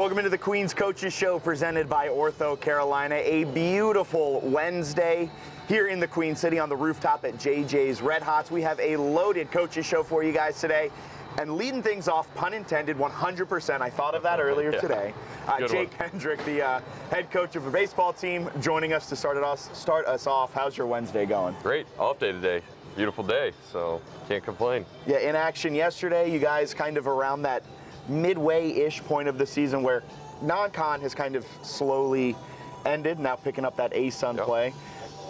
Welcome into the Queens Coaches Show presented by OrthoCarolina. A beautiful Wednesday here in the Queen City on the rooftop at JJ's Red Hots. We have a loaded Coaches Show for you guys today. And leading things off, pun intended, 100%. I thought of that earlier Yeah. today. Uh, Jake Hendrick, the uh, head coach of a baseball team, joining us to start, it off, start us off. How's your Wednesday going? Great, off day today. Beautiful day, so can't complain. Yeah, in action yesterday, you guys kind of around that midway-ish point of the season where non-con has kind of slowly ended, now picking up that A-Sun Yep. play.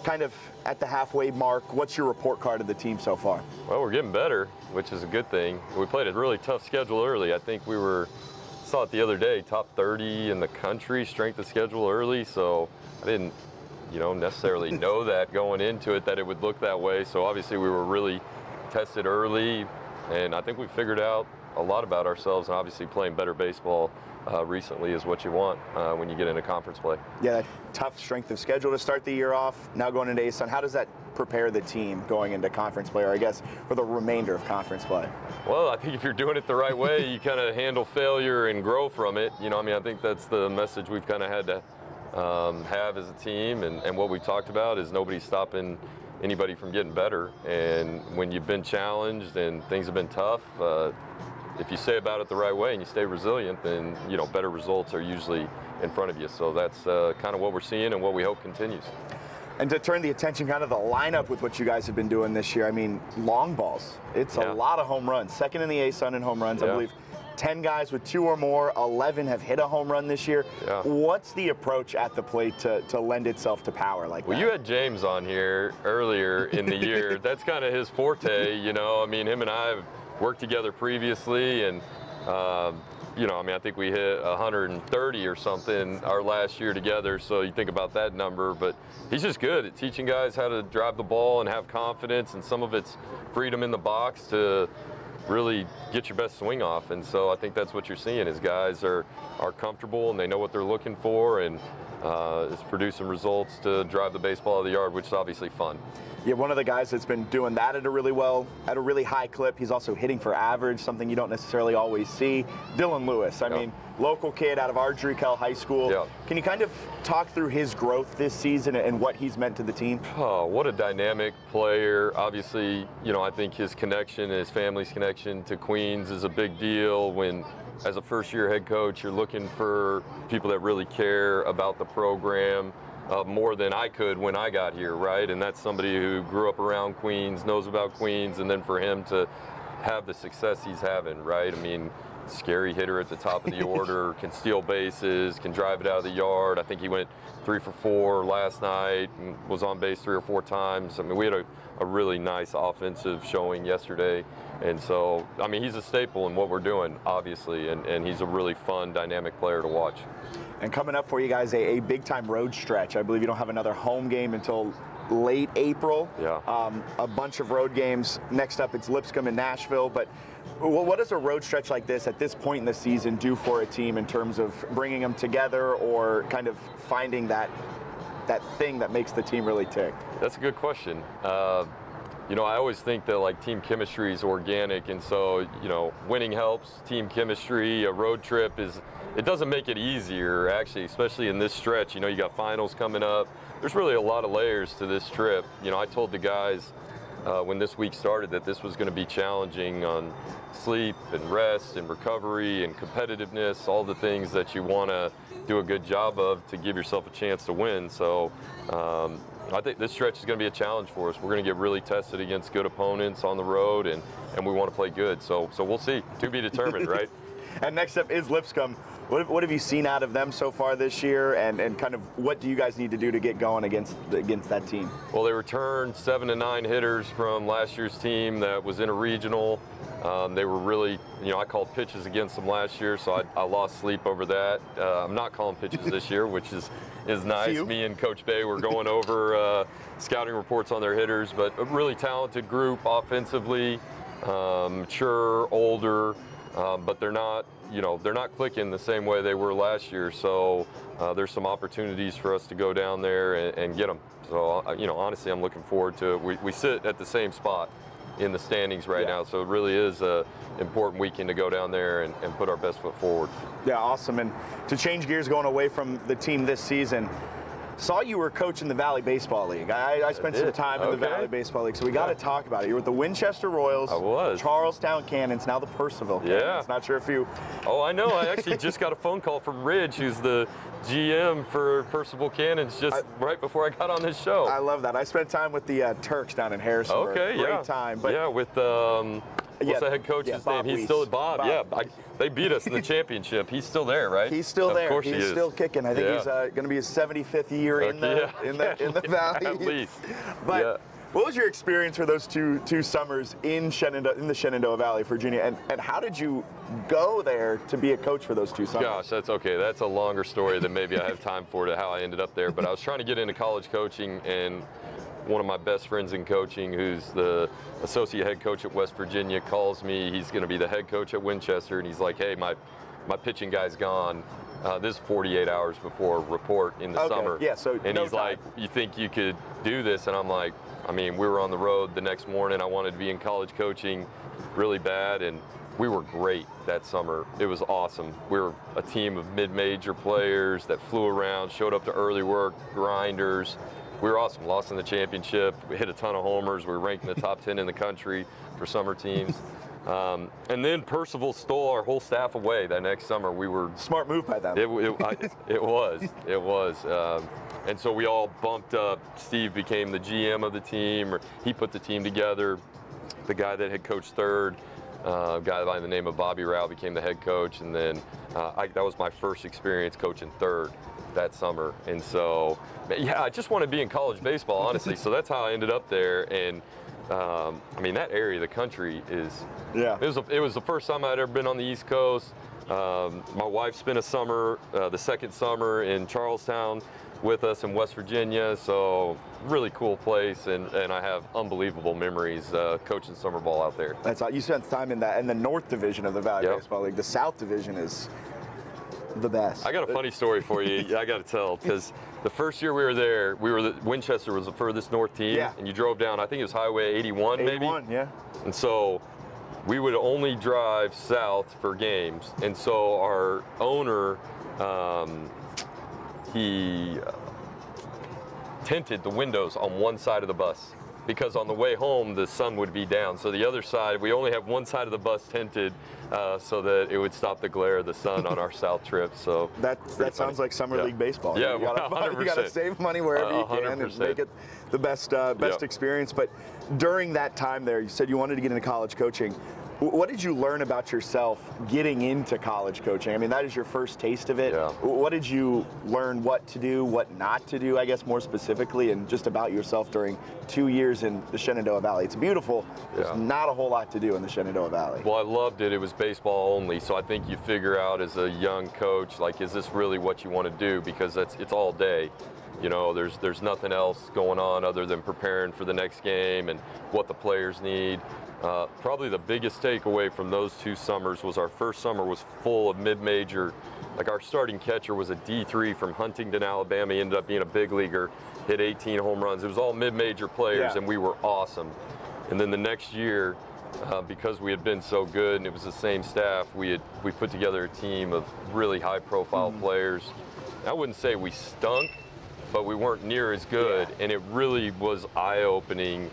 Kind of at the halfway mark, what's your report card of the team so far? Well, we're getting better, which is a good thing. We played a really tough schedule early. I think we were, saw it the other day, top 30 in the country, strength of schedule early, so I didn't, you know, necessarily know that going into it, that it would look that way. So obviously we were really tested early, and I think we figured out a lot about ourselves, and obviously playing better baseball uh, recently is what you want uh, when you get into conference play. Yeah, that tough strength of schedule to start the year off, now going into A-Sun. How does that prepare the team going into conference play, or I guess for the remainder of conference play? Well, I think if you're doing it the right way, you kind of handle failure and grow from it. You know, I mean, I think that's the message we've kind of had to um, have as a team, and, and what we've talked about is nobody's stopping anybody from getting better. And when you've been challenged and things have been tough, uh, if you say about it the right way and you stay resilient, then you know better results are usually in front of you. So that's uh, kind of what we're seeing and what we hope continues. And to turn the attention kind of the lineup with what you guys have been doing this year, I mean, long balls. It's Yeah. a lot of home runs. Second in the A-Sun in home runs, I believe. 10 guys with two or more, 11 have hit a home run this year. Yeah. What's the approach at the plate to, to lend itself to power like Well, that? Well, you had James on here earlier in the year. That's kind of his forte, you know. I mean, him and I have worked together previously, and um, you know, I mean, I think we hit 130 or something our last year together. So you think about that number, but he's just good at teaching guys how to drive the ball and have confidence, and some of it's freedom in the box to really get your best swing off. And so I think that's what you're seeing is guys are are comfortable and they know what they're looking for, and uh, it's producing results to drive the baseball out of the yard, which is obviously fun. Yeah, one of the guys that's been doing that at a really well, at a really high clip. He's also hitting for average, something you don't necessarily always see. Dylan Lewis, I Yeah. mean, local kid out of Ardrey High School. Yeah. Can you kind of talk through his growth this season and what he's meant to the team? Oh, what a dynamic player. Obviously, you know, I think his connection, his family's connection to Queens is a big deal when as a first year head coach, you're looking for people that really care about the program uh, more than I could when I got here, right? And that's somebody who grew up around Queens, knows about Queens, and then for him to have the success he's having, right? I mean, scary hitter at the top of the order, can steal bases, can drive it out of the yard. I think he went three for four last night, and was on base three or four times. I mean, we had a, a really nice offensive showing yesterday. And so, I mean, he's a staple in what we're doing, obviously, and, and he's a really fun, dynamic player to watch. And coming up for you guys, a, a big time road stretch. I believe you don't have another home game until late April. Yeah. Um, a bunch of road games. Next up, it's Lipscomb and Nashville. But wh- what does a road stretch like this at this point in the season do for a team in terms of bringing them together or kind of finding that that thing that makes the team really tick? That's a good question. Uh, you know, I always think that like team chemistry is organic, and so you know, winning helps. Team chemistry, a road trip is. It doesn't make it easier, actually, especially in this stretch. You know, you got finals coming up. There's really a lot of layers to this trip. You know, I told the guys uh, when this week started that this was going to be challenging on sleep and rest and recovery and competitiveness, all the things that you want to do a good job of to give yourself a chance to win. So um, I think this stretch is going to be a challenge for us. We're going to get really tested against good opponents on the road, and, and we want to play good. So so we'll see. To be determined, right? And next up is Lipscomb. What, what have you seen out of them so far this year, and, and kind of what do you guys need to do to get going against against that team? Well, they returned seven to nine hitters from last year's team that was in a regional. Um, they were really, you know, I called pitches against them last year, so I, I lost sleep over that. Uh, I'm not calling pitches this year, which is is nice. Me and Coach Bay were going over uh, scouting reports on their hitters, but a really talented group offensively, um, mature, older, um, but they're not, you know, they're not clicking the same way they were last year. So uh, there's some opportunities for us to go down there and, and get them. So, uh, you know, honestly, I'm looking forward to it. We, we sit at the same spot in the standings right Yeah. now. So it really is a important weekend to go down there and, and put our best foot forward. Yeah, awesome. And to change gears going away from the team this season, saw you were coaching the Valley Baseball League. I, I spent some did. time in the Valley Baseball League, so we got to Yeah. talk about it. You were with the Winchester Royals. I was. Charles Town Cannons, now the Purcellville Yeah. Cannons. Not sure if you. Oh, I know. I actually just got a phone call from Ridge, who's the GM for Purcellville Cannons, just right before I got on this show. I love that. I spent time with the uh, Turks down in Harrisonburg. Okay, Great yeah. time. But yeah, with um, what's Yeah, the head coach's yeah, Bob name? He's Wease. still at Bob. Bob. Yeah, I, they beat us in the championship. He's still there, right? He's still of there. Course he's he is. still kicking. I think Yeah. he's uh, going to be his 75th year in the in the in the valley. At least. But what was your experience for those two two summers in Shenandoah in the Shenandoah Valley, Virginia, and and how did you go there to be a coach for those two summers? Gosh, that's okay. That's a longer story than maybe I have time for to how I ended up there. But I was trying to get into college coaching, and one of my best friends in coaching, who's the associate head coach at West Virginia, calls me. He's going to be the head coach at Winchester, and he's like, "Hey, my my pitching guy's gone." Uh, this is 48 hours before report in the Okay, summer. yeah, so and no he's time. like, "You think you could do this?" And I'm like, "I mean, we were on the road the next morning. I wanted to be in college coaching really bad, and we were great that summer. It was awesome. We were a team of mid-major players that flew around, showed up to early work, grinders. We were awesome. Lost in the championship. We hit a ton of homers. We were ranked in the top 10 in the country for summer teams. Um, and then Purcellville stole our whole staff away that next summer. We were Smart move by them. it, it, I, it was. It was. Um, and so we all bumped up. Steve became the GM of the team, or he put the team together. The guy that had coached third, uh, a guy by the name of Bobby Rao, became the head coach. And then uh, I, that was my first experience coaching third that summer. And so, yeah, I just want to be in college baseball, honestly. so that's how I ended up there. And um, I mean, that area of the country is Yeah. it was, a, it was the first time I'd ever been on the East Coast. Um, my wife spent a summer, uh, the second summer in Charles Town with us in West Virginia. So really cool place, and, and I have unbelievable memories uh, coaching summer ball out there. That's all. You spent time in that in the North Division of the Valley Yep. Baseball League. The South Division is the best. I got a funny story for you. I got to tell because the first year we were there, we were the, Winchester was the furthest north team, Yeah. and you drove down. I think it was Highway 81, maybe. 81, yeah. And so we would only drive south for games. And so our owner, um, he uh, tinted the windows on one side of the bus because on the way home the sun would be down. So the other side, we only have one side of the bus tinted uh, so that it would stop the glare of the sun on our south trip. So That that sounds funny. like summer Yeah. league baseball. Yeah, you gotta, well, you gotta save money wherever you can and 100%. make it the best uh, best Yep. experience. But during that time there, you said you wanted to get into college coaching. What did you learn about yourself getting into college coaching? I mean, that is your first taste of it. Yeah. What did you learn what to do, what not to do, I guess more specifically, and just about yourself during two years in the Shenandoah Valley? It's beautiful. There's Yeah. not a whole lot to do in the Shenandoah Valley. Well, I loved it. It was baseball only, so I think you figure out as a young coach, like, is this really what you want to do? Because that's it's all day. You know, there's there's nothing else going on other than preparing for the next game and what the players need. Uh, probably the biggest takeaway from those two summers was our first summer was full of mid-major. Like our starting catcher was a D3 from Huntingdon, Alabama. He ended up being a big leaguer, hit 18 home runs. It was all mid-major players, Yeah. and we were awesome. And then the next year, uh, because we had been so good and it was the same staff, we had we put together a team of really high-profile players. I wouldn't say we stunk, but we weren't near as good, Yeah. and it really was eye-opening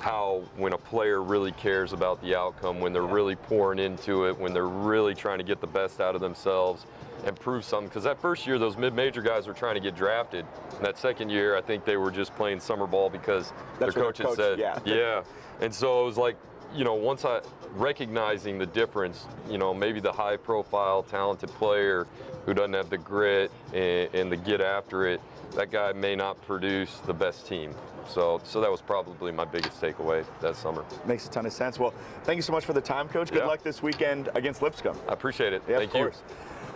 how when a player really cares about the outcome, when they're Yeah. really pouring into it, when they're really trying to get the best out of themselves and prove something. Because that first year, those mid-major guys were trying to get drafted. And that second year, I think they were just playing summer ball because That's their their coach- said, yeah. yeah. And so it was like, you know, once I recognizing the difference, you know, maybe the high-profile, talented player who doesn't have the grit and, and the get after it, that guy may not produce the best team. So, so that was probably my biggest takeaway that summer. Makes a ton of sense. Well, thank you so much for the time, Coach. Good Yeah. luck this weekend against Lipscomb. I appreciate it. Yeah, Thank of you.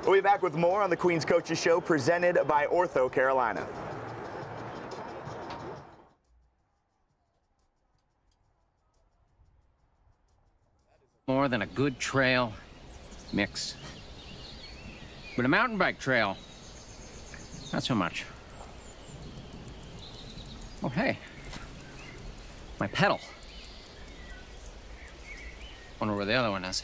We'll be back with more on the Queen's Coaches Show presented by OrthoCarolina. More than a good trail mix. But a mountain bike trail, not so much. Oh, hey. My pedal. Wonder where the other one is.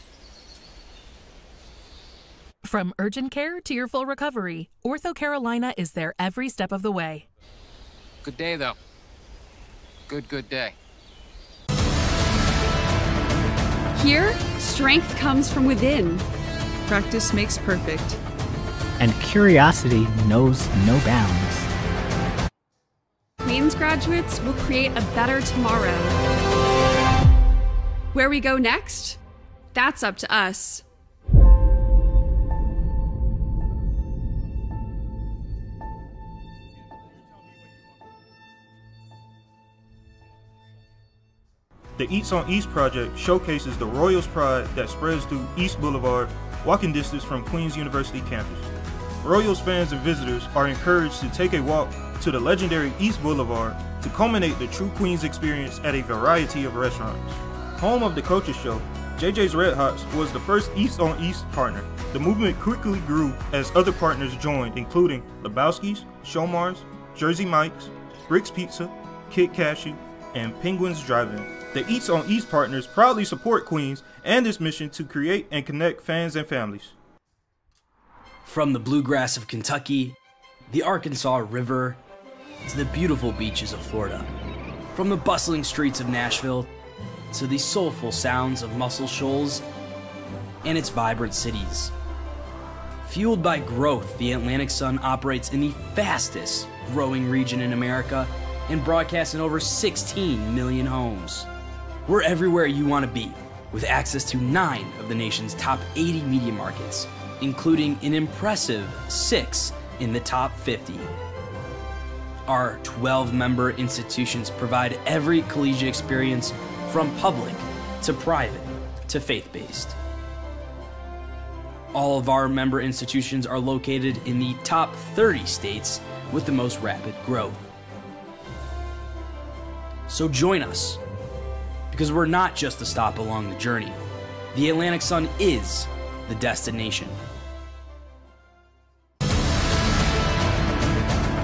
From urgent care to your full recovery, OrthoCarolina is there every step of the way. Good day, though. Good, good day. Here, strength comes from within. Practice makes perfect. And curiosity knows no bounds. Queens graduates will create a better tomorrow. Where we go next? That's up to us. The Eats on East project showcases the Royals pride that spreads through East Boulevard, walking distance from Queens University campus. Royals fans and visitors are encouraged to take a walk to the legendary East Boulevard to culminate the true Queens experience at a variety of restaurants. Home of the Coaches Show, JJ's Red Hots was the first Eats on East partner. The movement quickly grew as other partners joined, including Lebowski's, Showmars, Jersey Mike's, Brixx Pizza, Kid Cashew, and Penguins Drive-In. The Eats on East partners proudly support Queens and its mission to create and connect fans and families. From the bluegrass of Kentucky, the Arkansas River, to the beautiful beaches of Florida. From the bustling streets of Nashville to the soulful sounds of Muscle Shoals and its vibrant cities. Fueled by growth, the Atlantic Sun operates in the fastest growing region in America and broadcasts in over 16 million homes. We're everywhere you want to be, with access to nine of the nation's top 80 media markets, including an impressive six in the top 50. Our 12 member institutions provide every collegiate experience from public to private to faith based. All of our member institutions are located in the top 30 states with the most rapid growth. So join us, because we're not just a stop along the journey. The Atlantic Sun is the destination.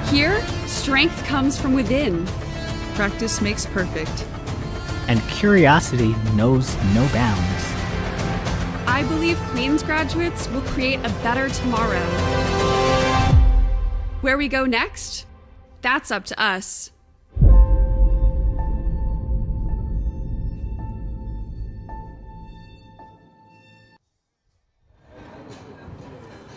Here, strength comes from within. Practice makes perfect. And curiosity knows no bounds. I believe Queens graduates will create a better tomorrow. Where we go next? That's up to us.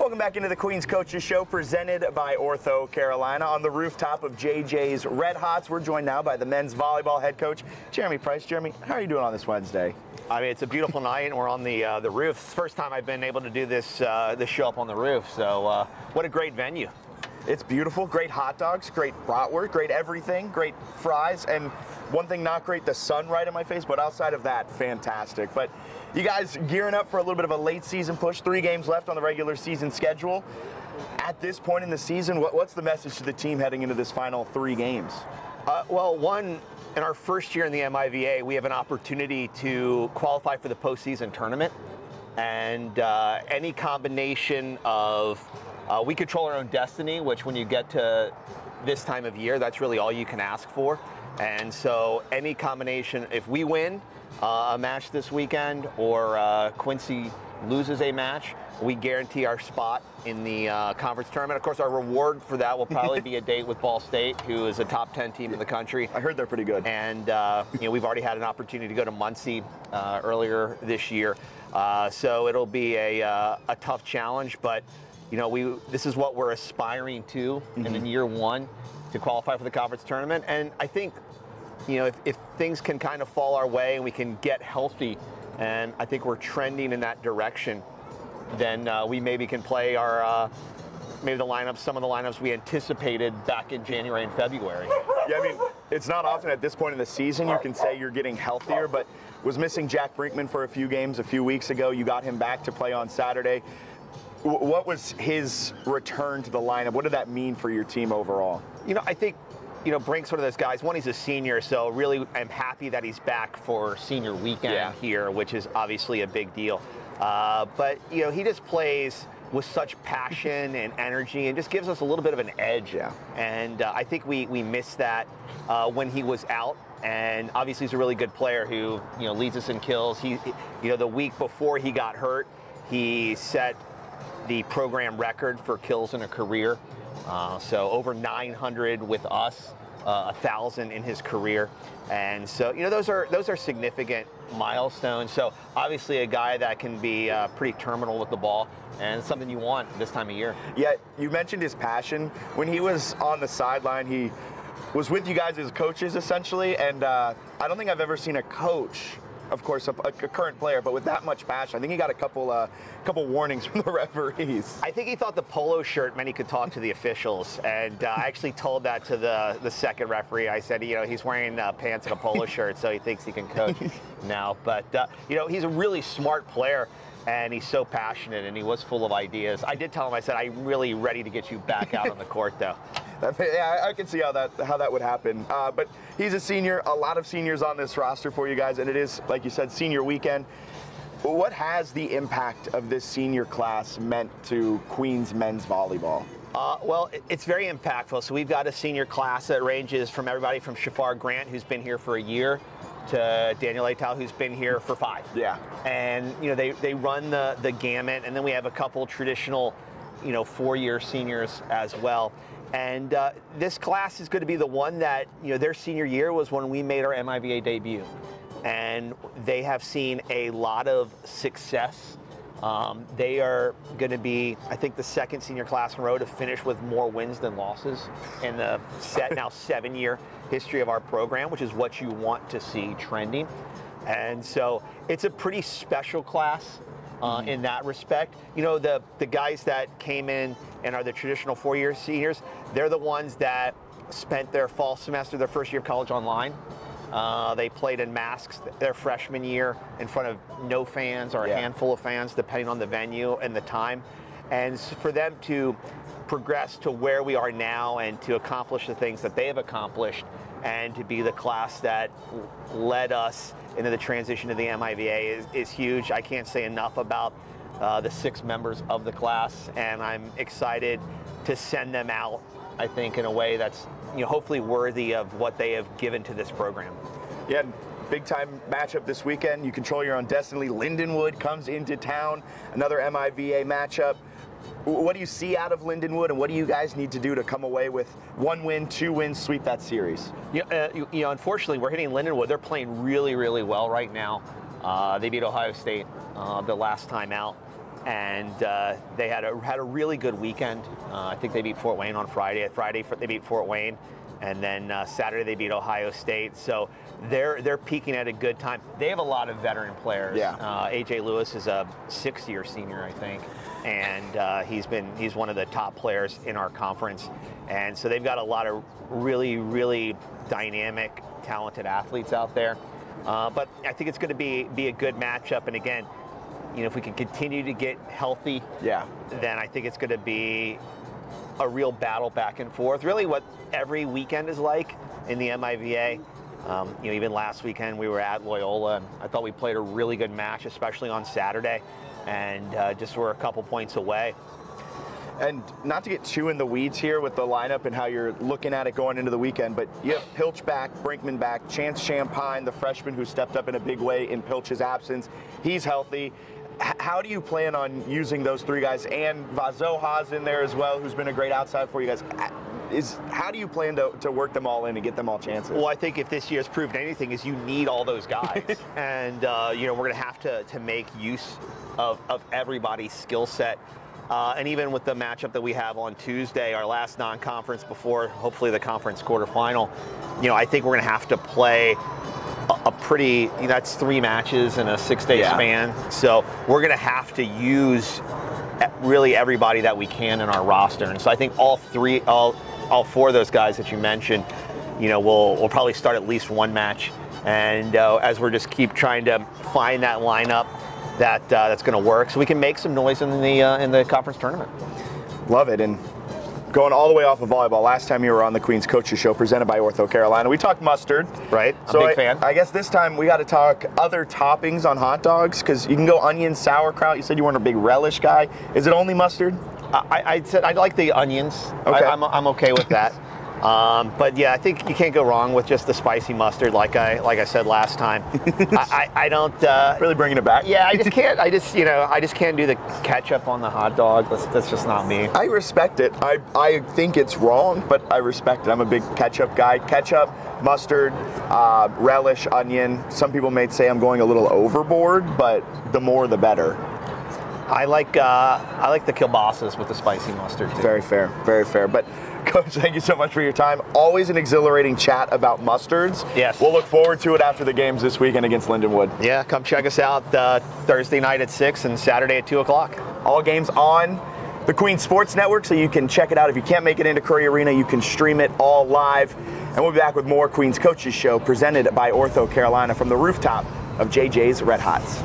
Welcome back into the Queens Coaches Show presented by OrthoCarolina on the rooftop of JJ's Red Hots. We're joined now by the men's volleyball head coach, Jeremy Price. Jeremy, how are you doing on this Wednesday? I mean, it's a beautiful night, and we're on the uh, the roof. First time I've been able to do this uh, this show up on the roof. So, uh, what a great venue! It's beautiful. Great hot dogs, great bratwurst, great everything, great fries, and one thing not great, the sun right in my face. But outside of that, fantastic. But you guys gearing up for a little bit of a late season push. Three games left on the regular season schedule. At this point in the season, what, what's the message to the team heading into this final three games? Uh, well, one, in our first year in the MIVA, we have an opportunity to qualify for the postseason tournament. And uh, any combination of, uh, we control our own destiny, which when you get to this time of year, that's really all you can ask for. And so any combination, if we win uh, a match this weekend or uh, Quincy loses a match, we guarantee our spot in the uh, conference tournament. Of course, our reward for that will probably be a date with Ball State, who is a top 10 team in the country. I heard they're pretty good. And, uh, you know, we've already had an opportunity to go to Muncie uh, earlier this year. Uh, so it'll be a, uh, a tough challenge, but, you know, we this is what we're aspiring to mm-hmm. in year one to qualify for the conference tournament. And I think, you know, if, if things can kind of fall our way and we can get healthy, and I think we're trending in that direction, then uh, we maybe can play our uh, maybe the lineups, some of the lineups we anticipated back in January and February. Yeah, I mean, it's not often at this point in the season you can say you're getting healthier, but was missing Jack Brinkman for a few games a few weeks ago. You got him back to play on Saturday. What was his return to the lineup? What did that mean for your team overall? You know, I think you know, Brink's one of those guys. One, he's a senior, so really I'm happy that he's back for senior weekend yeah. here, which is obviously a big deal. Uh, but, you know, he just plays with such passion and energy and just gives us a little bit of an edge. Yeah. And uh, I think we, we missed that uh, when he was out. And obviously, he's a really good player who you know leads us in kills. He, you know, the week before he got hurt, he set the program record for kills in a career. Uh, so over 900 with us, uh, a thousand in his career, and so you know those are those are significant milestones. So obviously a guy that can be uh, pretty terminal with the ball, and something you want this time of year. Yeah, you mentioned his passion. When he was on the sideline, he was with you guys as coaches essentially, and uh, I don't think I've ever seen a coach of course, a, a, current player, but with that much passion. I think he got a couple, uh, couple warnings from the referees. I think he thought the polo shirt meant he could talk to the officials, and uh, I actually told that to the the second referee. I said, you know, he's wearing uh, pants and a polo shirt, so he thinks he can coach now. But uh, you know, he's a really smart player and he's so passionate and he was full of ideas. I did tell him, I said, I'm really ready to get you back out on the court though. yeah, I can see how that how that would happen. Uh, but he's a senior. A lot of seniors on this roster for you guys, and it is, like you said, senior weekend. What has the impact of this senior class meant to Queens men's volleyball? Uh, well, it's very impactful. So we've got a senior class that ranges from everybody from Shafar Grant, who's been here for a year, to Daniel Atal, who's been here for five. Yeah. And you know they, they run the the gamut, and then we have a couple traditional, you know, four-year seniors as well. And uh, this class is going to be the one that, you know, their senior year was when we made our MIVA debut. And they have seen a lot of success. Um, they are going to be, I think, the second senior class in a row to finish with more wins than losses in the set now seven year history of our program, which is what you want to see trending. And so it's a pretty special class uh, mm-hmm. in that respect. You know, the, the guys that came in and are the traditional four-year seniors, they're the ones that spent their fall semester, their first year of college online. Uh, they played in masks their freshman year in front of no fans or a yeah. handful of fans, depending on the venue and the time. And for them to progress to where we are now and to accomplish the things that they have accomplished and to be the class that led us into the transition to the MIVA is, is huge. I can't say enough about uh, the six members of the class, and I'm excited to send them out, I think, in a way that's you know, hopefully worthy of what they have given to this program. Yeah, big time matchup this weekend. You control your own destiny. Lindenwood comes into town, another MIVA matchup. What do you see out of Lindenwood, and what do you guys need to do to come away with one win, two wins, sweep that series? You uh, you, you know unfortunately, we're hitting Lindenwood. They're playing really, really well right now. Uh, they beat Ohio State uh, the last time out, and uh, they had a had a really good weekend. Uh, I think they beat Fort Wayne on Friday. Friday they beat Fort Wayne, and then uh, Saturday they beat Ohio State. So they're they're peaking at a good time. They have a lot of veteran players. Yeah. AJ Lewis is a six-year senior, I think and uh, he's been he's one of the top players in our conference, and so they've got a lot of really really dynamic, talented athletes out there. Uh, but I think it's going to be be a good matchup, and again, you know, if we can continue to get healthy, yeah, then I think it's going to be a real battle back and forth. Really, what every weekend is like in the MIVA. Um, you know, even last weekend we were at Loyola, and I thought we played a really good match, especially on Saturday and uh, just were a couple points away. And not to get too in the weeds here with the lineup and how you're looking at it going into the weekend, but you have Pilch back, Brinkman back, Chance Champagne, the freshman who stepped up in a big way in Pilch's absence. He's healthy. How do you plan on using those three guys and Vazoha's in there as well, who's been a great outside for you guys? Is how do you plan to, to work them all in and get them all chances? Well, I think if this year's proved anything, is you need all those guys, and uh, you know we're going to have to to make use of, of everybody's skill set. Uh, and even with the matchup that we have on Tuesday, our last non-conference before hopefully the conference quarterfinal, you know, I think we're going to have to play a, pretty. You know, that's three matches in a six-day yeah. span. So we're going to have to use really everybody that we can in our roster. And so I think all three, all all four of those guys that you mentioned, you know, we'll we'll probably start at least one match. And uh, as we're just keep trying to find that lineup that uh, that's going to work, so we can make some noise in the uh, in the conference tournament. Love it, and going all the way off of volleyball. Last time you were on the Queen's Coaches Show, presented by OrthoCarolina, we talked mustard. Right. I'm So a big I, fan. I guess this time we got to talk other toppings on hot dogs because you can go onion, sauerkraut. You said you weren't a big relish guy. Is it only mustard? I, I said I like the onions. Okay. I, I'm, I'm okay with that. Um, but yeah, I think you can't go wrong with just the spicy mustard, like I like I said last time. I, I, I don't uh, really bringing it back. Yeah, I just can't. I just you know I just can't do the ketchup on the hot dog. That's, that's just not me. I respect it. I, I think it's wrong, but I respect it. I'm a big ketchup guy. Ketchup, mustard, uh, relish, onion. Some people may say I'm going a little overboard, but the more the better. I like uh, I like the kielbasa's with the spicy mustard too. Very fair, very fair. But Coach, thank you so much for your time. Always an exhilarating chat about mustards. Yes. We'll look forward to it after the games this weekend against Lindenwood. Yeah, come check us out uh, Thursday night at six and Saturday at two o'clock. All games on the Queen Sports Network, so you can check it out. If you can't make it into Curry Arena, you can stream it all live. And we'll be back with more Queen's Coaches Show presented by OrthoCarolina from the rooftop of JJ's Red Hots.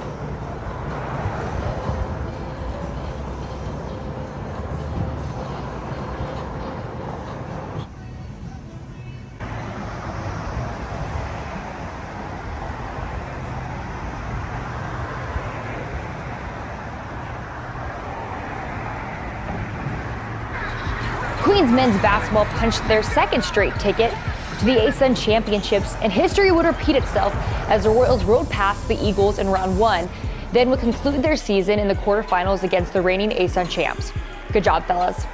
Queens men's basketball punched their second straight ticket to the ASUN Championships, and history would repeat itself as the Royals rode past the Eagles in round one, then would conclude their season in the quarterfinals against the reigning ASUN champs. Good job, fellas.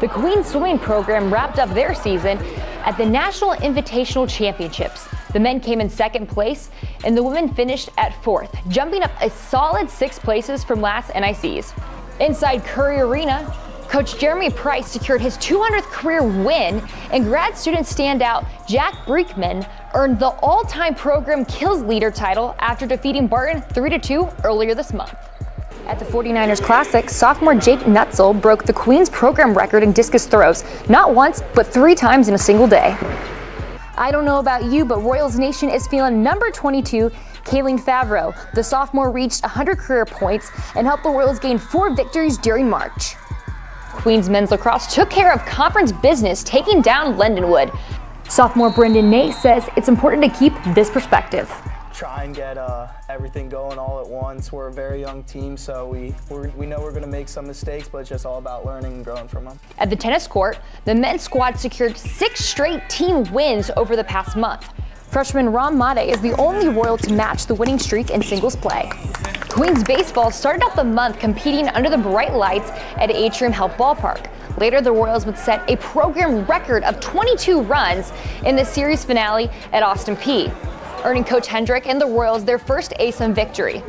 The Queens swimming program wrapped up their season at the National Invitational Championships. The men came in second place, and the women finished at fourth, jumping up a solid six places from last NICs. Inside Curry Arena, Coach Jeremy Price secured his 200th career win, and grad student standout Jack Brinkman earned the all-time program kills leader title after defeating Barton 3-2 earlier this month. At the 49ers Classic, sophomore Jake Nutzel broke the Queen's program record in discus throws, not once, but three times in a single day. I don't know about you, but Royals Nation is feeling number 22, Kayleen Favreau. The sophomore reached 100 career points and helped the Royals gain four victories during March. Queens men's lacrosse took care of conference business, taking down Lindenwood. Sophomore Brendan Nate says it's important to keep this perspective. Try and get uh, everything going all at once. We're a very young team, so we we know we're going to make some mistakes, but it's just all about learning and growing from them. At the tennis court, the men's squad secured six straight team wins over the past month. Freshman Ron Mate is the only Royal to match the winning streak in singles play. Queens baseball started out the month competing under the bright lights at Atrium Health Ballpark. Later, the Royals would set a program record of 22 runs in the series finale at Austin Peay, earning Coach Hendrick and the Royals their first ASUN victory.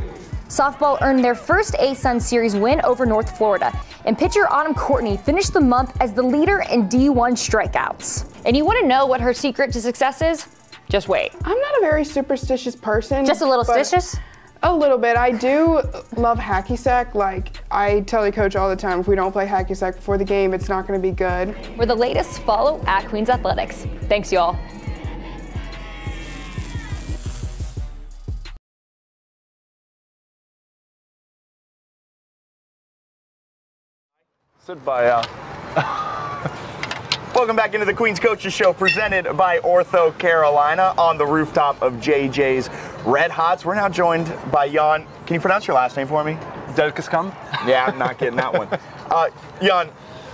Softball earned their first ASUN series win over North Florida, and pitcher Autumn Courtney finished the month as the leader in D1 strikeouts. And you want to know what her secret to success is? Just wait. I'm not a very superstitious person. Just a little stitious? A little bit. I do love hacky sack. Like I tell the coach all the time, if we don't play hacky sack before the game, it's not going to be good. For the latest, follow at Queens Athletics. Thanks, y'all. Sit by uh... Welcome back into the Queen's Coaches Show, presented by OrthoCarolina on the rooftop of JJ's Red Hots. We're now joined by Jan. Can you pronounce your last name for me? Delkeskamp. Yeah, I'm not getting that one. Uh, Jan,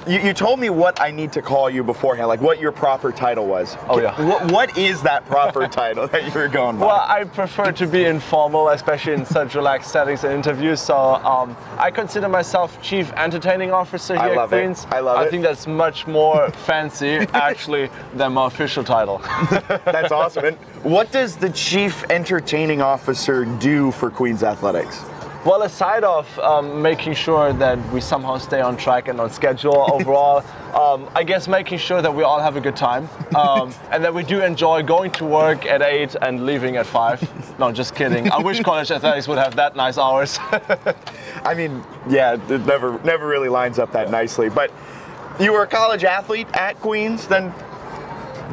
you, you told me what I need to call you beforehand, like what your proper title was. Oh, yeah. What, what is that proper title that you were going by? Well, I prefer to be informal, especially in such relaxed settings and interviews. So um, I consider myself Chief Entertaining Officer I here love at it. Queens. I love I it. I think that's much more fancy, actually, than my official title. That's awesome. And what does the Chief Entertaining Officer do for Queen's Athletics? Well, aside of um, making sure that we somehow stay on track and on schedule overall, um, I guess making sure that we all have a good time um, and that we do enjoy going to work at 8 and leaving at 5. No, just kidding. I wish college athletics would have that nice hours. I mean, yeah, it never never really lines up that nicely. But you were a college athlete at Queens, then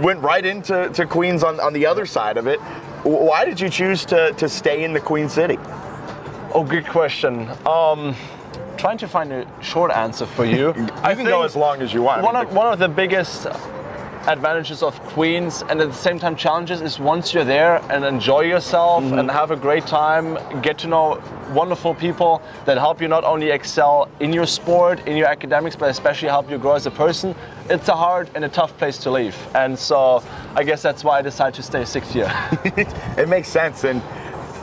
went right into to Queens on, on the other side of it. Why did you choose to, to stay in the Queen City? Oh, good question. Um, trying to find a short answer for you. I can go as long as you want. One of, one of the biggest advantages of Queens and at the same time challenges is once you're there and enjoy yourself Mm-hmm. and have a great time, get to know wonderful people that help you not only excel in your sport, in your academics, but especially help you grow as a person. It's a hard and a tough place to leave. And so I guess that's why I decided to stay sixth year. it makes sense. And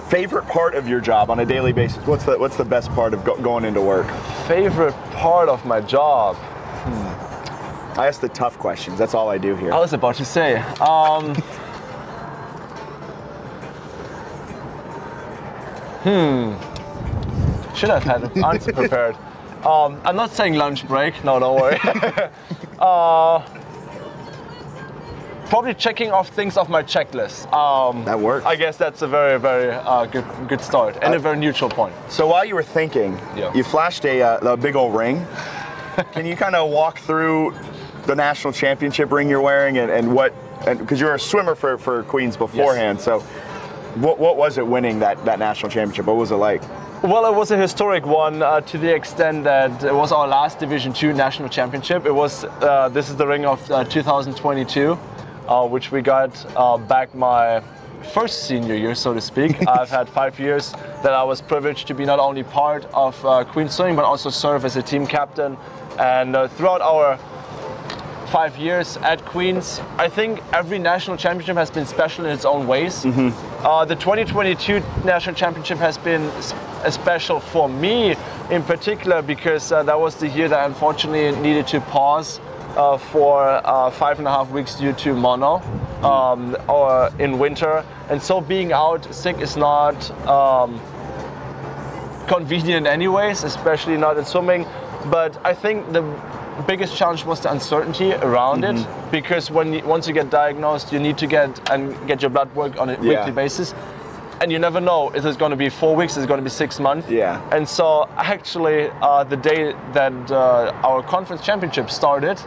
favorite part of your job on a daily basis? What's the What's the best part of go, going into work? Favorite part of my job? I ask the tough questions. That's all I do here. I was about to say. Um, hmm. Should have had an answer prepared. Um, I'm not saying lunch break. No, don't worry. uh, probably checking off things off my checklist. Um, that works. I guess that's a very, very uh, good, good start and a very neutral point. So while you were thinking, you flashed a, uh, a big old ring. Can you kind of walk through the national championship ring you're wearing and, and what? Because you were a swimmer for, for Queens beforehand. So, what, what was it winning that, that national championship? What was it like? Well, it was a historic one uh, to the extent that it was our last Division Two national championship. It was uh, this is the ring of uh, 2022, uh, which we got uh, back my first senior year, so to speak. I've had five years that I was privileged to be not only part of uh, Queen Swimming, but also serve as a team captain. And uh, throughout our five years at Queens, I think every national championship has been special in its own ways. Uh, the 2022 national championship has been uh, special for me in particular because uh, that was the year that I unfortunately needed to pause uh, for uh, five and a half weeks due to mono um, or in winter. And so being out sick is not um, convenient anyways, especially not in swimming. But I think the biggest challenge was the uncertainty around it because when you, once you get diagnosed, you need to get and get your blood work on a Yeah. weekly basis. And you never know, is it going to be four weeks? Is it going to be six months? Yeah. And so, actually, uh, the day that uh, our conference championship started,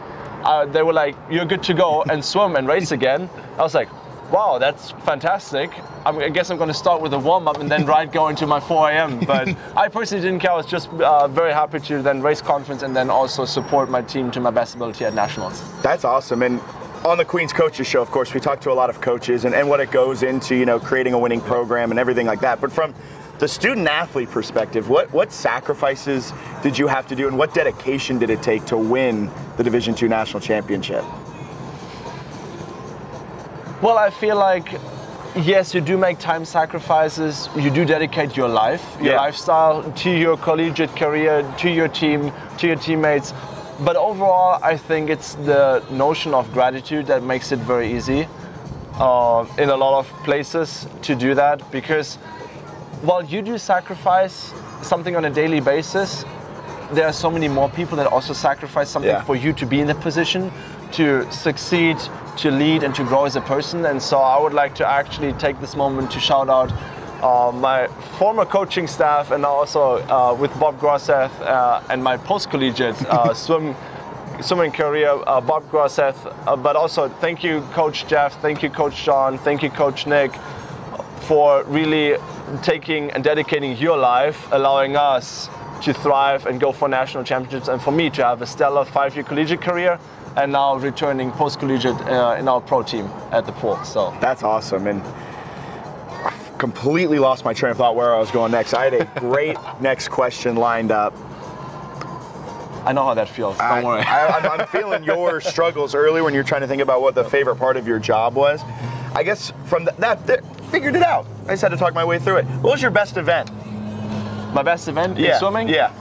uh, they were like, "You're good to go and swim and race again." I was like, "Wow, that's fantastic." I'm, I guess I'm going to start with a warm up and then right go into my 4 a.m. But I personally didn't care. I was just uh, very happy to then race conference and then also support my team to my best ability at nationals. That's awesome. And on the Queen's Coaches Show, of course, we talk to a lot of coaches and, and what it goes into, you know, creating a winning program and everything like that. But from the student athlete perspective, what, what sacrifices did you have to do and what dedication did it take to win the Division II national championship? Well, I feel like yes, you do make time sacrifices. You do dedicate your life, your Yeah. lifestyle to your collegiate career, to your team, to your teammates. But overall, I think it's the notion of gratitude that makes it very easy uh, in a lot of places to do that because while you do sacrifice something on a daily basis, there are so many more people that also sacrifice something Yeah. for you to be in the position to succeed, to lead, and to grow as a person. And so I would like to actually take this moment to shout out uh, my former coaching staff and also uh, with Bob Groseth uh, and my post-collegiate uh, swim swimming career, uh, Bob Groseth, uh, but also thank you, Coach Jeff, thank you, Coach John, thank you, Coach Nick, for really taking and dedicating your life, allowing us to thrive and go for national championships, and for me to have a stellar five-year collegiate career, and now returning post-collegiate uh, in our pro team at the pool. So that's awesome, and I've completely lost my train of thought where I was going next. I had a great next question lined up. I know how that feels. Don't I, worry. I, I'm, I'm feeling your struggles earlier when you're trying to think about what the favorite part of your job was. I guess from th- that, that, figured it out. I just had to talk my way through it. What was your best event? My best event Yeah, in swimming? yeah.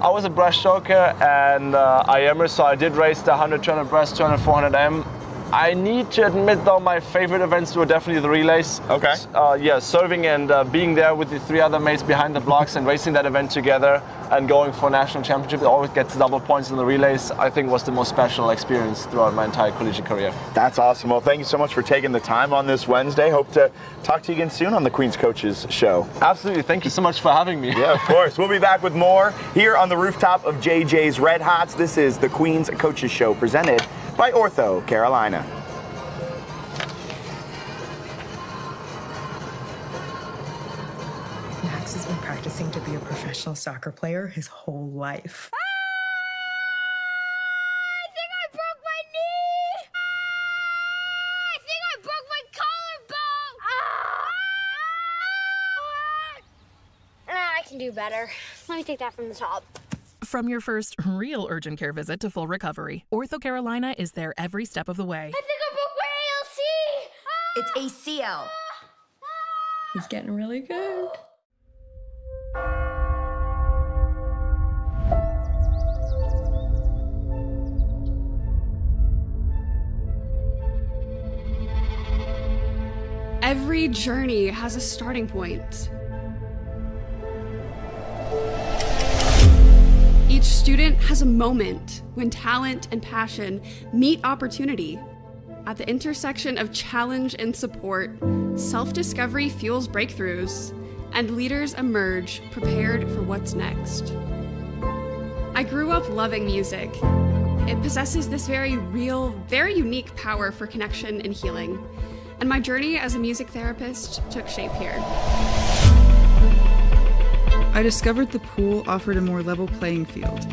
I was a breaststroker and uh, IMer, so I did race the 100, 200 breast, 200, 400 M. I need to admit, though, my favorite events were definitely the relays. Okay. Uh, yeah, serving and uh, being there with the three other mates behind the blocks and racing that event together and going for national championship. It always gets double points in the relays. I think was the most special experience throughout my entire collegiate career. That's awesome. Well, thank you so much for taking the time on this Wednesday. Hope to talk to you again soon on the Queen's Coaches Show. Absolutely. Thank you so much for having me. Yeah, of course. We'll be back with more here on the rooftop of JJ's Red Hots. This is the Queen's Coaches Show presented by OrthoCarolina. Max has been practicing to be a professional soccer player his whole life. I broke my collarbone. What? Nah, I can do better. Let me take that from the top. From your first real urgent care visit to full recovery, OrthoCarolina is there every step of the way. I think I broke my ALC. Ah, it's ACL. He's getting really good. Every journey has a starting point. Each student has a moment when talent and passion meet opportunity. At the intersection of challenge and support, self discovery fuels breakthroughs, and leaders emerge prepared for what's next. I grew up loving music. It possesses this very real, very unique power for connection and healing. And my journey as a music therapist took shape here. I discovered the pool offered a more level playing field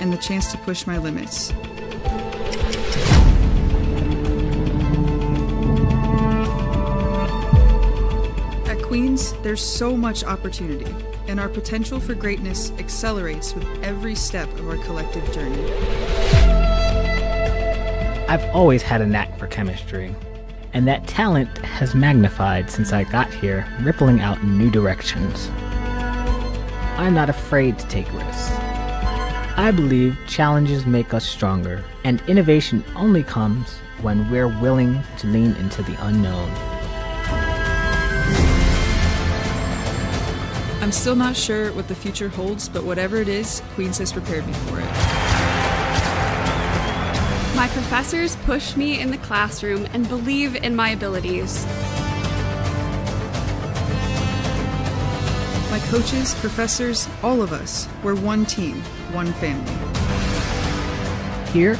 and the chance to push my limits. At Queens, there's so much opportunity, and our potential for greatness accelerates with every step of our collective journey. I've always had a knack for chemistry, and that talent has magnified since I got here, rippling out in new directions. I'm not afraid to take risks. I believe challenges make us stronger, and innovation only comes when we're willing to lean into the unknown. I'm still not sure what the future holds, but whatever it is, Queens has prepared me for it. My professors push me in the classroom and believe in my abilities. My coaches, professors, all of us, we're one team, one family. Here,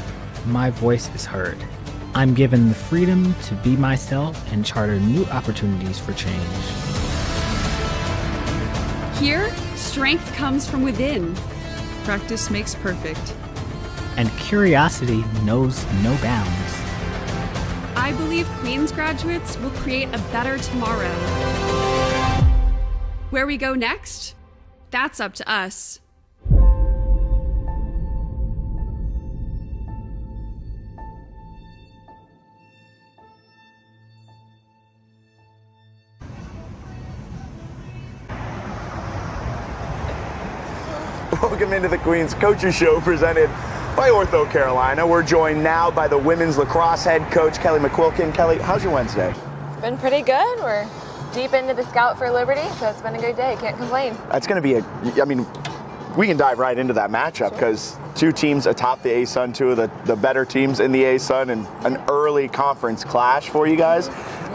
my voice is heard. I'm given the freedom to be myself and charter new opportunities for change. Here, strength comes from within. Practice makes perfect. And curiosity knows no bounds. I believe Queens graduates will create a better tomorrow. Where we go next? That's up to us. Welcome into the Queens Coaches Show presented by OrthoCarolina. We're joined now by the women's lacrosse head coach, Kelly McQuilkin. Kelly, how's your Wednesday? It's been pretty good. We're deep into the Scout for Liberty, so it's been a good day. Can't complain. That's going to be a, I mean, we can dive right into that matchup because two teams atop the A-Sun, two of the, the better teams in the A-Sun, and an early conference clash for you guys.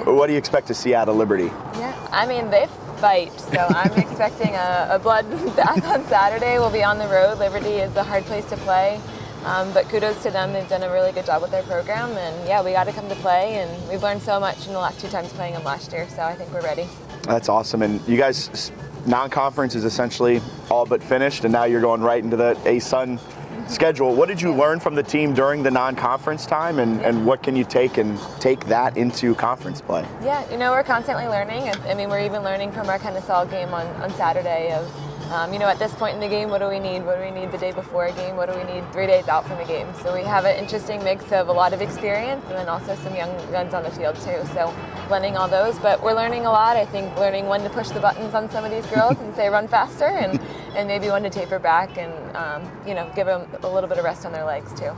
What do you expect to see out of Liberty? Yeah, I mean, they fight, so I'm expecting a, a bloodbath on Saturday. We'll be on the road. Liberty is a hard place to play. Um, but kudos to them. They've done a really good job with their program. And yeah, we got to come to play. And we've learned so much in the last two times playing them last year. So I think we're ready. That's awesome. And you guys, non-conference is essentially all but finished. And now you're going right into the A-Sun schedule. What did you learn from the team during the non-conference time, and, and what can you take and take that into conference play? Yeah, you know, we're constantly learning. I mean, we're even learning from our kind Kennesaw game on, on Saturday of, um, you know, at this point in the game, what do we need? What do we need the day before a game? What do we need three days out from a game? So we have an interesting mix of a lot of experience and then also some young guns on the field too. So blending all those, but we're learning a lot. I think learning when to push the buttons on some of these girls and say run faster, and and maybe when to taper back and um, you know give them a little bit of rest on their legs too.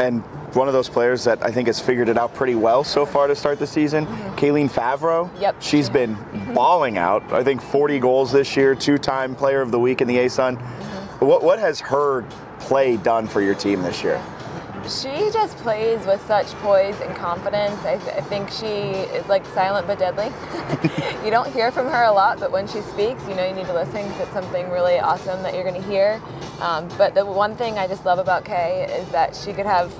And one of those players that I think has figured it out pretty well so far to start the season, mm-hmm. Kayleen Favreau. Yep. She's been balling out. I think 40 goals this year, two-time Player of the Week in the A-Sun. Mm-hmm. What what has her play done for your team this year? She just plays with such poise and confidence. I, th- I think she is like silent but deadly. you don't hear from her a lot, but when she speaks, you know you need to listen because it's something really awesome that you're going to hear. Um, but the one thing I just love about Kay is that she could have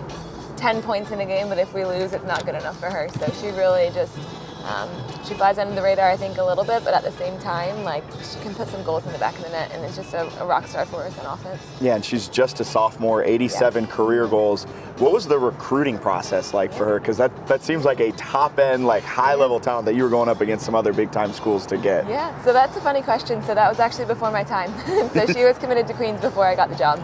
10 points in a game, but if we lose, it's not good enough for her. So she really just Um, she flies under the radar, I think, a little bit, but at the same time, like she can put some goals in the back of the net, and it's just a, a rock star for us on offense. Yeah, and she's just a sophomore, 87 career goals. What was the recruiting process like for her? Because that, that seems like a top end, like high level talent that you were going up against some other big time schools to get. Yeah, so that's a funny question. So that was actually before my time. so she was committed to Queens before I got the job.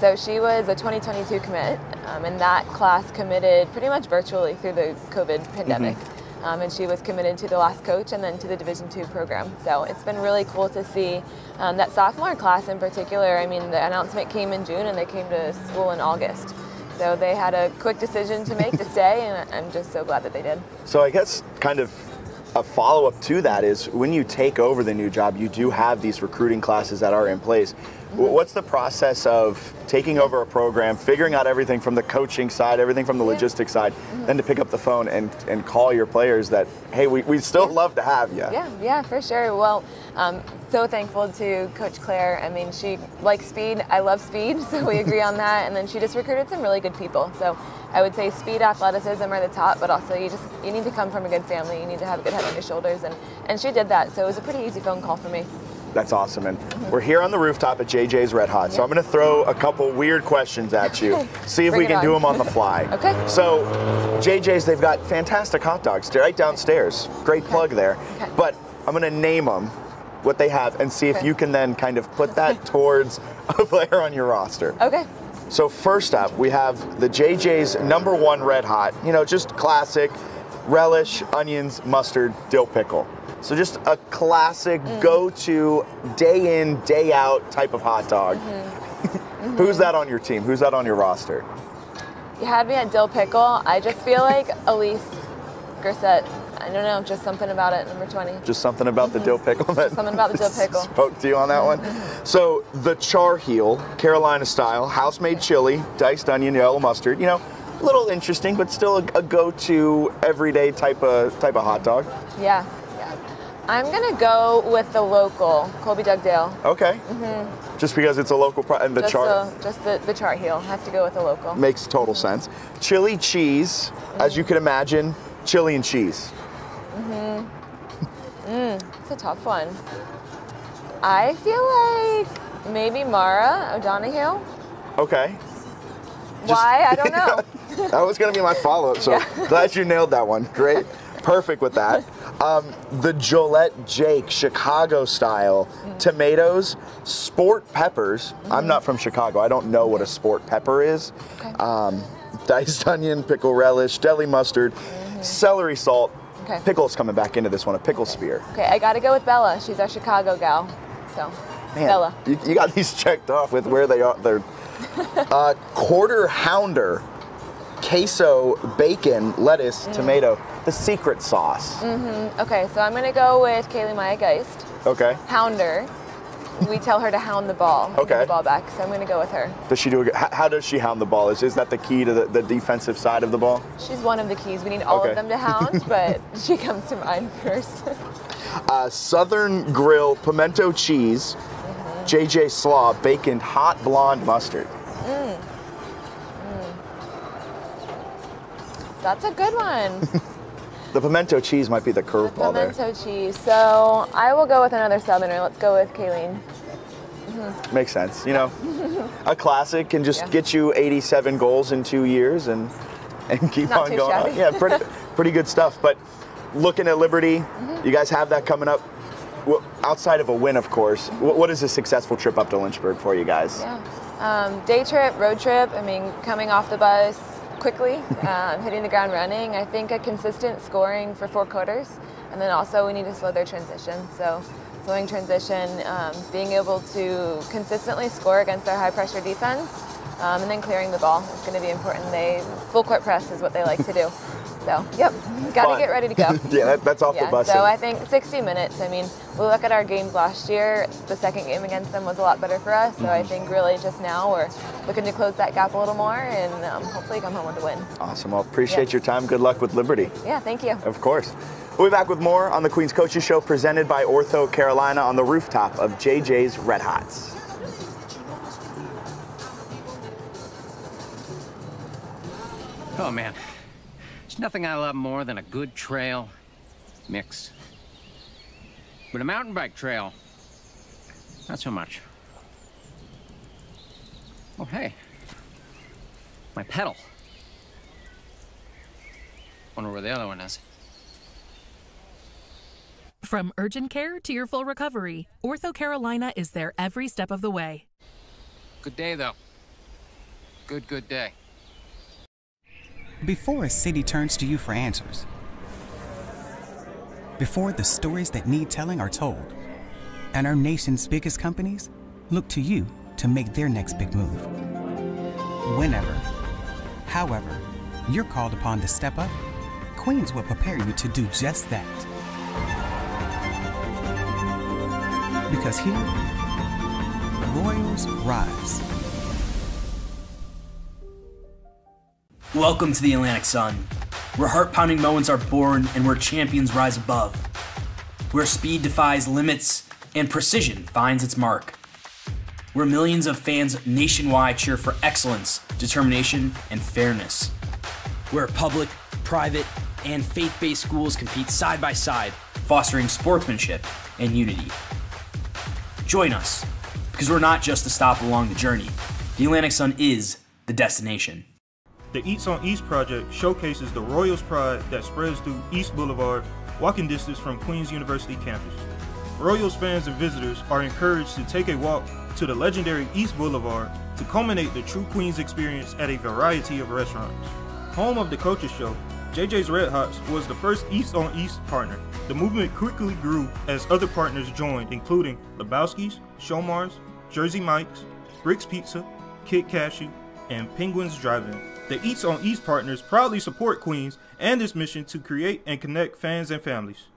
So she was a 2022 commit, um, and that class committed pretty much virtually through the COVID pandemic. Um, and she was committed to the last coach and then to the Division two program. So it's been really cool to see um, that sophomore class in particular. I mean, the announcement came in June and they came to school in August. So they had a quick decision to make to stay, and I'm just so glad that they did. So I guess kind of a follow up to that is when you take over the new job, you do have these recruiting classes that are in place. What's the process of taking over a program, figuring out everything from the coaching side, everything from the logistics side, then to pick up the phone and, and call your players that, hey, we, we'd still love to have you? Yeah, yeah, for sure. Well, um, so thankful to Coach Claire. I mean, she likes speed. I love speed, so we agree on that. And then she just recruited some really good people. So I would say speed, athleticism are the top, but also you just you need to come from a good family. You need to have a good head on your shoulders, and and she did that. So it was a pretty easy phone call for me. That's awesome. And we're here on the rooftop at JJ's Red Hot. So I'm going to throw a couple weird questions at you. See if Bring we can do them on the fly. Okay. So JJ's, they've got fantastic hot dogs right downstairs. Great plug there. Okay. But I'm going to name them what they have and see if you can then kind of put that towards a player on your roster. Okay. So first up, we have the JJ's number one red hot. You know, just classic relish, onions, mustard, dill pickle. So just a classic mm. go-to day in, day out type of hot dog. Mm-hmm. Who's mm-hmm. that on your team? Who's that on your roster? You had me at dill pickle. I just feel like Elise Grissett. I don't know, just something about it. Number 20. Just something about the mm-hmm. dill pickle that Something about the dill pickle. spoke to you on that one. So the char heel, Carolina style, house-made chili, diced onion, yellow mustard. You know, a little interesting, but still a, a go-to everyday type of type of hot dog. Yeah. I'm gonna go with the local Colby Dugdale. Okay. hmm Just because it's a local pro- and the just char the, just the, the chart heel. Have to go with the local. makes total sense. Chili cheese, as you can imagine, chili and cheese. Mhm. Mm, it's a tough one. I feel like maybe Mara O'Donoghue. Okay. Why? I don't know. that was going to be my follow-up, so Yeah. glad you nailed that one. Great. Perfect with that. Um, the Joliet Jake Chicago style Mm-hmm. tomatoes, sport peppers. I'm not from Chicago. I don't know what a sport pepper is. Um, diced onion, pickle relish, deli mustard, celery salt. Okay. Pickle's coming back into this one, a pickle spear. Okay, I gotta go with Bella. She's our Chicago gal. So, Man, Bella. You, you got these checked off with where they are. They're uh, quarter hounder, queso, bacon, lettuce, Mm. tomato, the secret sauce. hmm Okay, so I'm gonna go with Kaylee Maya Geist. Okay. Hounder. We tell her to hound the ball. Okay. The ball back. So I'm gonna go with her. Does she do a good? How, how does she hound the ball? Is, is that the key to the, the defensive side of the ball? She's one of the keys. We need all Okay. of them to hound, but she comes to mind first. Uh, Southern Grill pimento cheese, Mm-hmm. JJ Slaw bacon hot blonde mustard. That's a good one. The pimento cheese might be the curveball there. Pimento cheese. So I will go with another Southerner. Let's go with Kayleen. Mhm. Makes sense. You know, a classic can just Yeah. get you 87 goals in two years and and keep Not on going. on. Yeah, pretty pretty good stuff. But looking at Liberty, Mm-hmm. you guys have that coming up. Wh- Outside of a win, of course, wh- what is a successful trip up to Lynchburg for you guys? Yeah. Um, day trip, road trip. I mean, coming off the bus quickly, um, hitting the ground running. I think a consistent scoring for four quarters, and then also we need to slow their transition. So, slowing transition, um, being able to consistently score against their high pressure defense, um, and then clearing the ball is going to be important. They full court press is what they like to do. So, yep, got to get ready to go. yeah, that, that's off yeah, the bus. so I think 60 minutes. I mean, we look at our games last year. The second game against them was a lot better for us. So I Mhm. think really just now we're looking to close that gap a little more and um, hopefully come home with a win. awesome. Well, appreciate Yeah. your time. Good luck with Liberty. Yeah, thank you. Of course. We'll be back with more on the Queen's Coaches Show presented by OrthoCarolina on the rooftop of JJ's Red Hots. Oh man, there's nothing I love more than a good trail, mix. But a mountain bike trail, not so much. Oh, hey. My pedal. Wonder where the other one is. From urgent care to your full recovery, OrthoCarolina is there every step of the way. Good day, though. Good, good day. Before a city turns to you for answers, before the stories that need telling are told, and our nation's biggest companies look to you to make their next big move. Whenever, however, you're called upon to step up, Queens will prepare you to do just that. Because here, Royals rise. Welcome to the Atlantic Sun, where heart pounding moments are born and where champions rise above. Where speed defies limits and precision finds its mark. Where millions of fans nationwide cheer for excellence, determination, and fairness. Where public, private, and faith based schools compete side by side, fostering sportsmanship and unity. Join us, because we're not just a stop along the journey. The Atlantic Sun is the destination. The Eats on East project showcases the Royals pride that spreads through East Boulevard, walking distance from Queens University campus. Royals fans and visitors are encouraged to take a walk to the legendary East Boulevard to culminate the true Queens experience at a variety of restaurants. Home of the Coaches Show, JJ's Red Hots was the first Eats on East partner. The movement quickly grew as other partners joined, including Lebowski's, Showmars, Jersey Mike's, Brixx Pizza, Kid Cashew, and Penguins Drive-In. The Eats on East partners proudly support Queens and its mission to create and connect fans and families.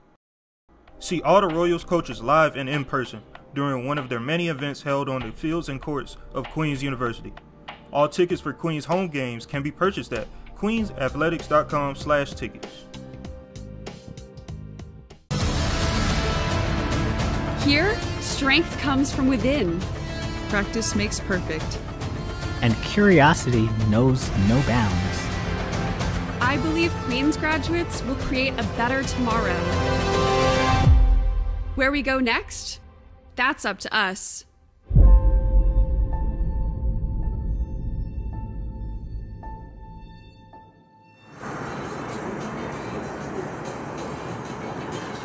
See all the Royals coaches live and in person during one of their many events held on the fields and courts of Queens University. All tickets for Queens home games can be purchased at queensathletics.com slash tickets. Here, strength comes from within. Practice makes perfect. And curiosity knows no bounds. I believe Queens graduates will create a better tomorrow. Where we go next? That's up to us.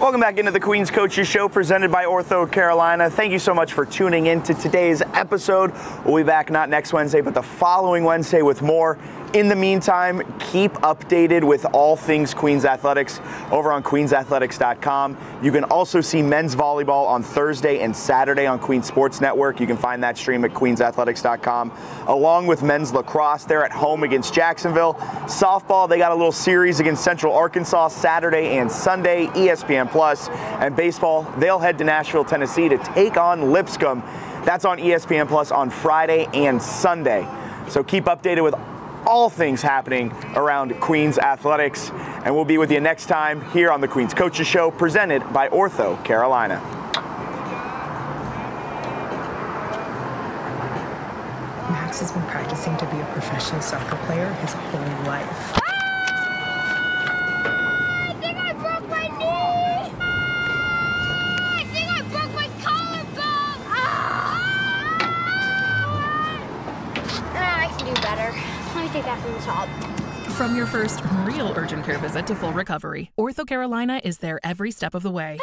Welcome back into the Queens Coaches Show presented by OrthoCarolina. Thank you so much for tuning in to today's episode. We'll be back not next Wednesday, but the following Wednesday with more. In the meantime, keep updated with all things Queens Athletics over on queensathletics.com. You can also see men's volleyball on Thursday and Saturday on Queens Sports Network. You can find that stream at queensathletics.com, along with men's lacrosse. They're at home against Jacksonville. Softball, they got a little series against Central Arkansas Saturday and Sunday, ESPN Plus. And baseball, they'll head to Nashville, Tennessee to take on Lipscomb. That's on ESPN Plus on Friday and Sunday. So keep updated with all things happening around Queens athletics. And we'll be with you next time here on the Queens Coaches Show, presented by OrthoCarolina. Max has been practicing to be a professional soccer player his whole life. From the top. From your first real urgent care visit to full recovery, OrthoCarolina is there every step of the way.